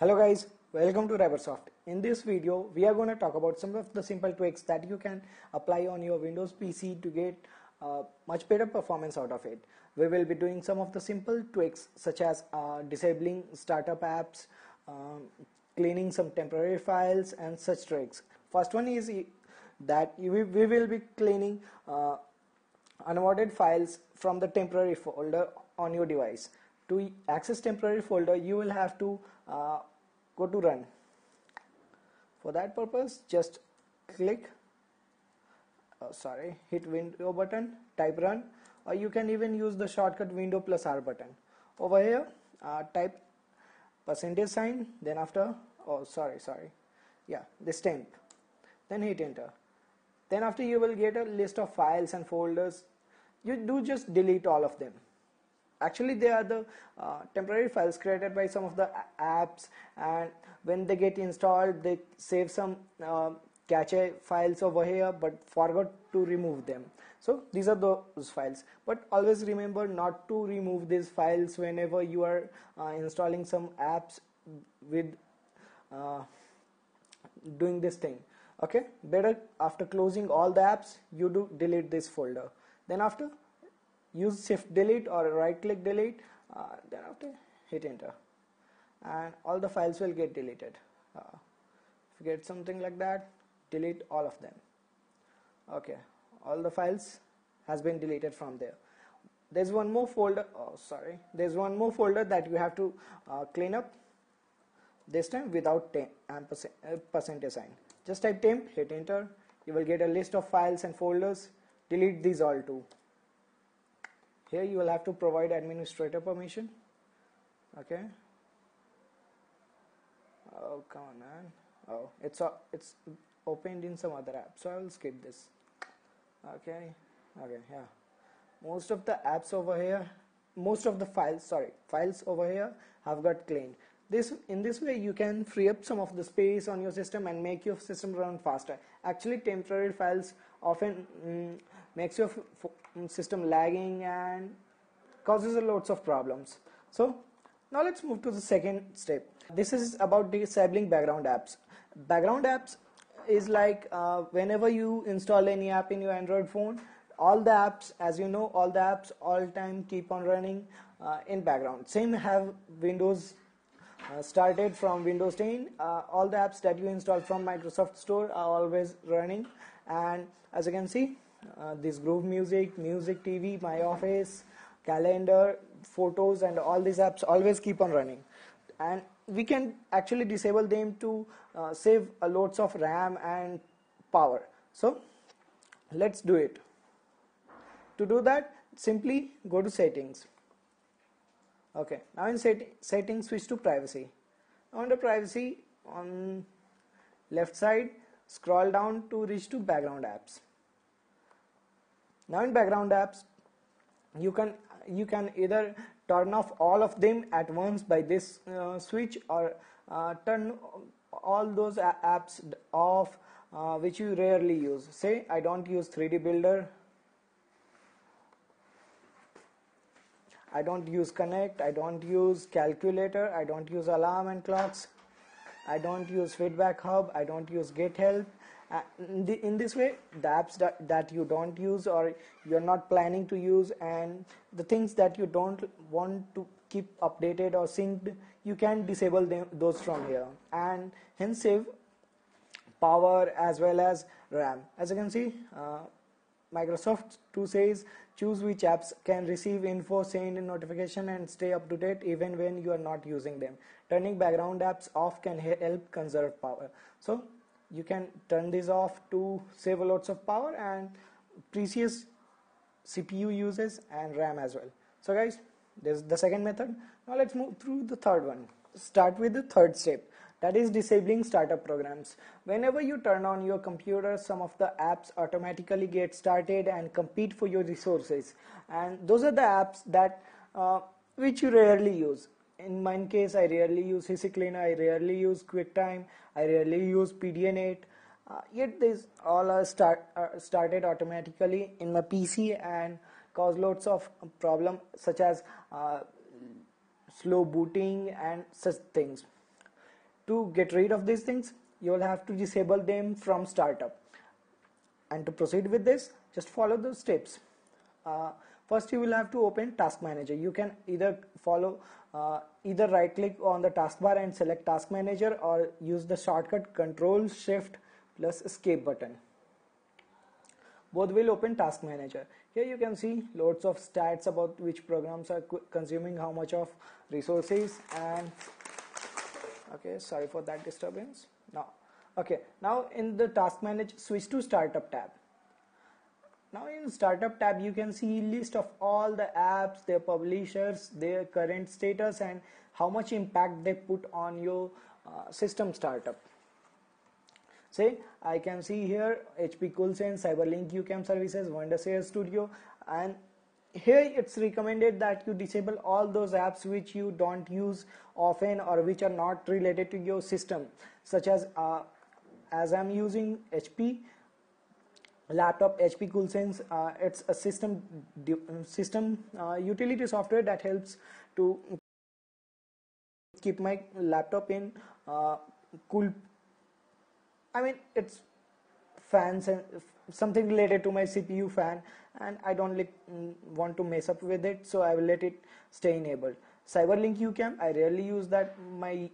Hello guys, welcome to Ribersoft. In this video, we are going to talk about some of the simple tweaks that you can apply on your Windows PC to get uh, much better performance out of it. We will be doing some of the simple tweaks such as uh, disabling startup apps, um, cleaning some temporary files and such tricks. First one is that we, we will be cleaning uh, unwanted files from the temporary folder on your device to access temporary folder you will have to uh, go to run. For that purpose just click uh, sorry hit window button type run or you can even use the shortcut window plus r button. Over here uh, type percentage sign then after oh sorry sorry. Yeah this temp then hit enter. Then after you will get a list of files and folders. You do just delete all of them actually they are the uh, temporary files created by some of the apps and when they get installed they save some uh, cache files over here but forgot to remove them. So these are those files. But always remember not to remove these files whenever you are uh, installing some apps with uh, doing this thing. Okay? Better after closing all the apps you do delete this folder. Then after use shift delete or right click delete uh, then after hit enter. And all the files will get deleted. Uh, if you get something like that delete all of them. Okay all the files has been deleted from there. There's one more folder oh sorry. There's one more folder that you have to uh, clean up this time without temp uh, percentage sign. Just type temp hit enter. You will get a list of files and folders. Delete these all too here you will have to provide administrator permission. Okay? Oh come on man. Oh it's uh, it's opened in some other app so I will skip this. Okay? Okay yeah. Most of the apps over here most of the files sorry files over here have got cleaned. This in this way you can free up some of the space on your system and make your system run faster. Actually temporary files often mm, makes your system lagging and causes a lots of problems. So now let's move to the second step. This is about disabling background apps. Background apps is like uh, whenever you install any app in your android phone all the apps as you know all the apps all time keep on running uh, in background. Same have windows uh, started from windows 10 uh, all the apps that you install from microsoft store are always running and as you can see uh, this groove music music tv my office calendar photos and all these apps always keep on running. And we can actually disable them to uh, save a loads of ram and power. So let's do it. To do that simply go to settings. Okay now in set settings switch to privacy. Under privacy on left side scroll down to reach to background apps. Now in background apps you can you can either turn off all of them at once by this uh, switch or uh, turn all those apps off uh, which you rarely use. Say I don't use 3d builder. I don't use connect. I don't use calculator. I don't use alarm and clocks I don't use feedback hub I don't use get help. Uh, in, the, in, this way the apps that, that you don't use or you're not planning to use and the things that you don't want to keep updated or synced you can disable them, those from here. And hence save power as well as RAM. As you can see uh, Microsoft 2 says choose which apps can receive info send notification and stay up to date even when you are not using them turning background apps off can help conserve power. So you can turn this off to save lots of power and precious CPU uses and RAM as well. So guys this is the second method. Now let's move through the third one. Start with the third step that is disabling startup programs. Whenever you turn on your computer some of the apps automatically get started and compete for your resources. And those are the apps that uh, which you rarely use in my case I rarely use HistoClean, I rarely use QuickTime, I rarely use PdaNet. Uh, yet these all are start uh, started automatically in my PC and cause lots of problem such as uh, slow booting and such things. to get rid of these things you will have to disable them from startup and to proceed with this just follow the steps uh, first you will have to open task manager you can either follow uh, either right click on the taskbar and select task manager or use the shortcut control shift plus escape button. Both will open task manager. Here you can see loads of stats about which programs are consuming how much of resources and okay sorry for that disturbance. Now okay now in the task manager switch to startup tab now in startup tab you can see list of all the apps their publishers their current status and how much impact they put on your uh, system startup. Say I can see here HP Coolsense, Cyberlink YouCam services, Wondershare Studio and here it's recommended that you disable all those apps which you don't use often or which are not related to your system such as uh, as I'm using HP laptop HP Coolsense uh, it's a system system uh, utility software that helps to keep my laptop in uh, cool. I mean it's fans and something related to my CPU fan and I don't like, mm, want to mess up with it so I will let it stay enabled. Cyberlink YouCam I rarely use that. My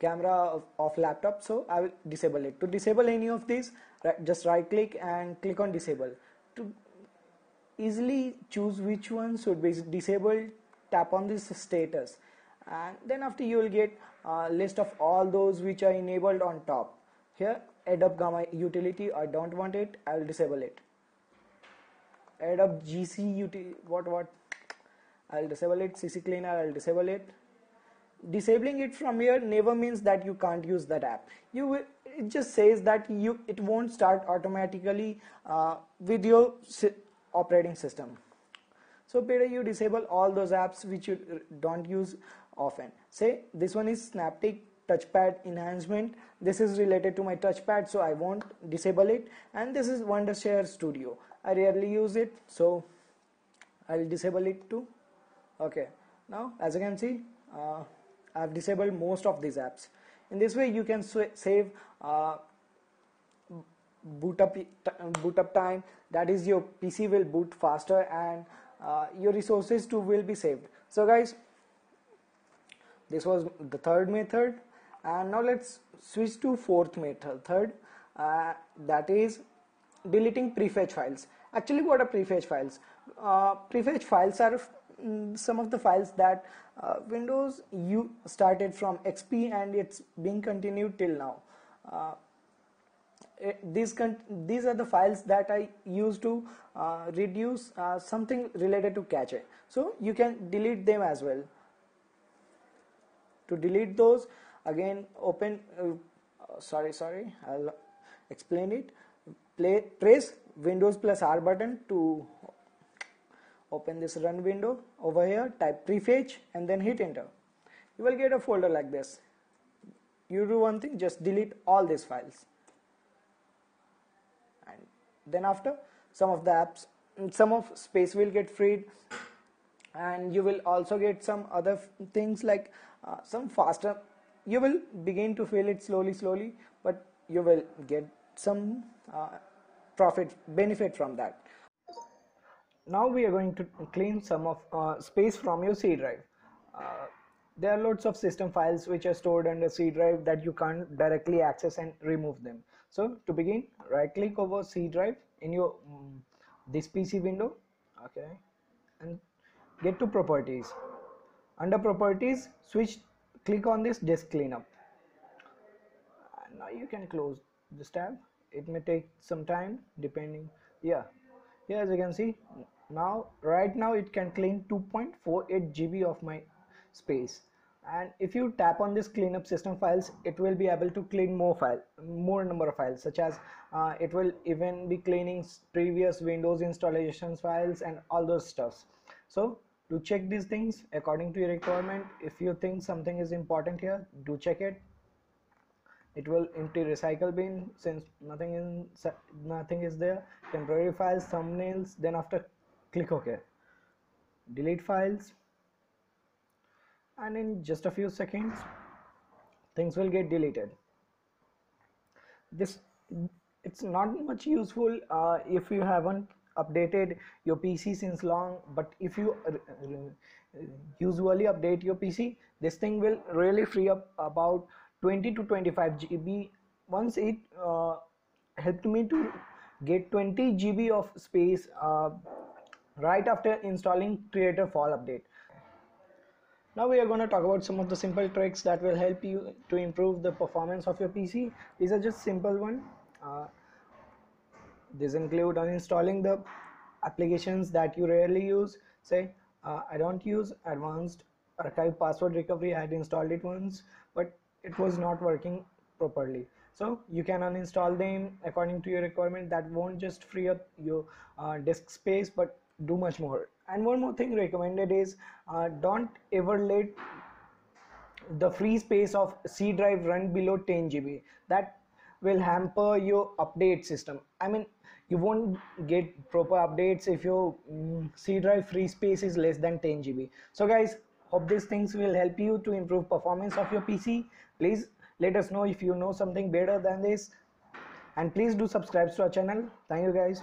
camera of, of laptop so I will disable it. To disable any of these right, just right click and click on disable. To easily choose which one should be disabled tap on this status. And then after you will get a list of all those which are enabled on top. Here adobe gamma utility I don't want it I will disable it. Adobe gc utility what what? I'll disable it CCleaner I'll disable it disabling it from here never means that you can't use that app. You it just says that you it won't start automatically uh, with your si operating system. So better you disable all those apps which you don't use often. Say this one is Synaptic touchpad enhancement. This is related to my touchpad so I won't disable it. And this is Wondershare Studio. I rarely use it so I'll disable it too. Okay. Now as you can see uh, I've disabled most of these apps. In this way you can save uh, boot up boot up time. That is your PC will boot faster and uh, your resources too will be saved. So guys this was the third method. And now let's switch to fourth method third. Uh, that is deleting prefetch files. Actually what are prefetch files? Uh, prefetch files are mm, some of the files that uh, Windows you started from XP and it's being continued till now. Uh, these these are the files that I use to uh, reduce uh, something related to cache. So you can delete them as well. To delete those again open uh, sorry sorry I'll explain it. Play press windows plus R button to open this run window over here type prefetch and then hit enter. You will get a folder like this. You do one thing just delete all these files. And then after some of the apps some of space will get freed and you will also get some other things like uh, some faster you will begin to feel it slowly slowly but you will get some uh, profit benefit from that now we are going to clean some of uh, space from your C drive. Uh, there are lots of system files which are stored under C drive that you can't directly access and remove them. So to begin right click over C drive in your um, this PC window okay and get to properties. Under properties switch click on this disk cleanup. Now you can close this tab. It may take some time depending yeah here as you can see. Now right now it can clean 2.48 GB of my space. And if you tap on this cleanup system files it will be able to clean more file more number of files such as uh, it will even be cleaning previous windows installations files and all those stuffs. So to check these things according to your requirement. If you think something is important here do check it it will empty recycle bin since nothing in nothing is there. Temporary files thumbnails then after click ok delete files. And in just a few seconds things will get deleted. This it's not much useful uh, if you haven't updated your pc since long but if you usually update your pc this thing will really free up about 20 to 25 gb once it uh, helped me to get 20 gb of space uh, right after installing creator fall update. Now we are going to talk about some of the simple tricks that will help you to improve the performance of your pc these are just simple one. Uh, these include uninstalling the applications that you rarely use. Say uh, i don't use advanced archive password recovery. I had installed it once but it was not working properly. So you can uninstall them according to your requirement. That won't just free up your uh, disk space but do much more. And one more thing recommended is uh, don't ever let the free space of c drive run below 10 gb that will hamper your update system. I mean you won't get proper updates if your mm, c drive free space is less than 10 gb so guys hope these things will help you to improve performance of your pc please let us know if you know something better than this. And please do subscribe to our channel. Thank you guys